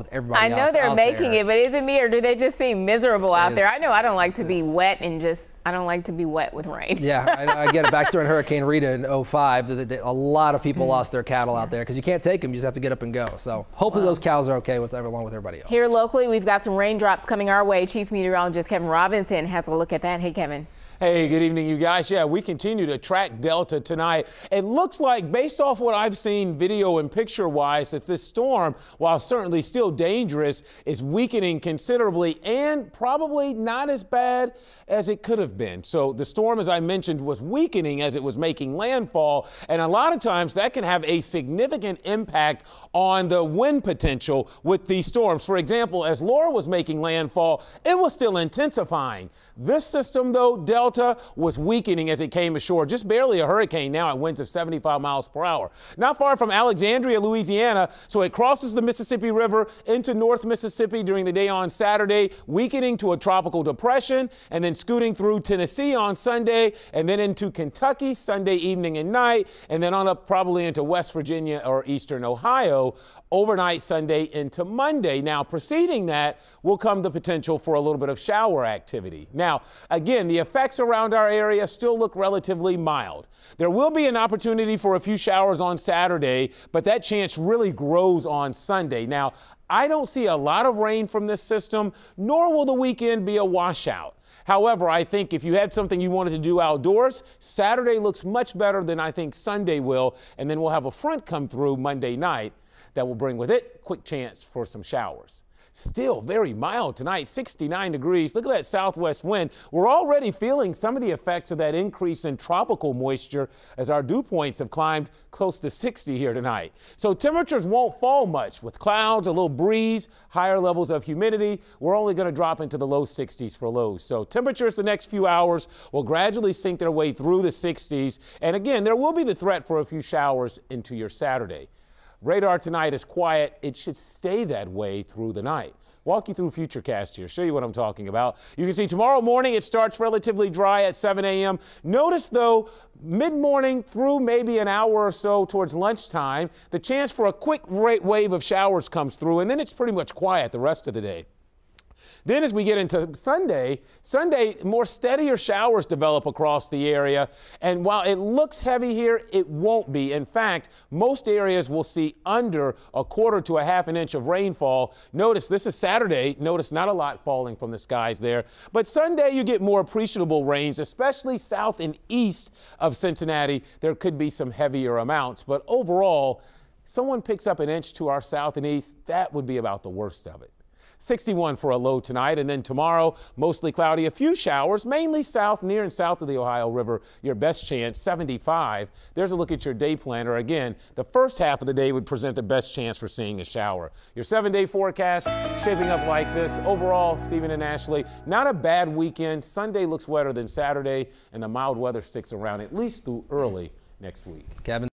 with everybody I know they're making there. it, but is it me or do they just seem miserable out there? I know I don't like to be wet and just I don't like to be wet with rain. Yeah, I, I get it. Back during Hurricane Rita in 05, th- th- a lot of people hmm. lost their cattle out there because you can't take them. You just have to get up and go. So hopefully those cows are okay with along with everybody else. Here locally, we've got some raindrops coming our way. Chief Meteorologist Kevin Robinson has a look at that. Hey, Kevin. Hey, good evening, you guys. Yeah, we continue to track Delta tonight. It looks like, based off what I've seen video and picture wise, that this storm, while certainly still dangerous, is weakening considerably and probably not as bad as it could have been. So the storm, as I mentioned, was weakening as it was making landfall. And a lot of times that can have a significant impact on the wind potential with these storms. For example, as Laura was making landfall, it was still intensifying. This system, though, Delta, was weakening as it came ashore. Just barely a hurricane now at winds of 75 miles per hour. Not far from Alexandria, Louisiana, so it crosses the Mississippi River into North Mississippi during the day on Saturday, weakening to a tropical depression, and then scooting through Tennessee on Sunday, and then into Kentucky Sunday evening and night, and then on up probably into West Virginia or eastern Ohio overnight Sunday into Monday. Now, preceding that will come the potential for a little bit of shower activity. Now, again, the effects around our area still look relatively mild. There will be an opportunity for a few showers on Saturday, but that chance really grows on Sunday. Now, I don't see a lot of rain from this system, nor will the weekend be a washout. However, I think if you had something you wanted to do outdoors, Saturday looks much better than I think Sunday will, and then we'll have a front come through Monday night that will bring with it quick chance for some showers. Still very mild tonight, 69 degrees. Look at that southwest wind. We're already feeling some of the effects of that increase in tropical moisture as our dew points have climbed close to 60 here tonight. So temperatures won't fall much with clouds, a little breeze, higher levels of humidity. We're only going to drop into the low 60s for lows. So temperatures the next few hours will gradually sink their way through the 60s. And again, there will be the threat for a few showers into your Saturday. Radar tonight is quiet. It should stay that way through the night. Walk you through Futurecast here, show you what I'm talking about. You can see tomorrow morning it starts relatively dry at 7 a.m. Notice though, mid morning through maybe an hour or so towards lunchtime, the chance for a quick wave of showers comes through, and then it's pretty much quiet the rest of the day. Then as we get into Sunday, Sunday, more steadier showers develop across the area. And while it looks heavy here, it won't be. In fact, most areas will see under a quarter to a half an inch of rainfall. Notice this is Saturday. Notice not a lot falling from the skies there. But Sunday, you get more appreciable rains, especially south and east of Cincinnati. There could be some heavier amounts. But overall, someone picks up an inch to our south and east, that would be about the worst of it. 61 for a low tonight, and then tomorrow, mostly cloudy, a few showers, mainly south, near and south of the Ohio River. Your best chance, 75. There's a look at your day planner. Again, the first half of the day would present the best chance for seeing a shower. Your seven day forecast shaping up like this. Overall, Stephen and Ashley, not a bad weekend. Sunday looks wetter than Saturday, and the mild weather sticks around at least through early next week. Kevin.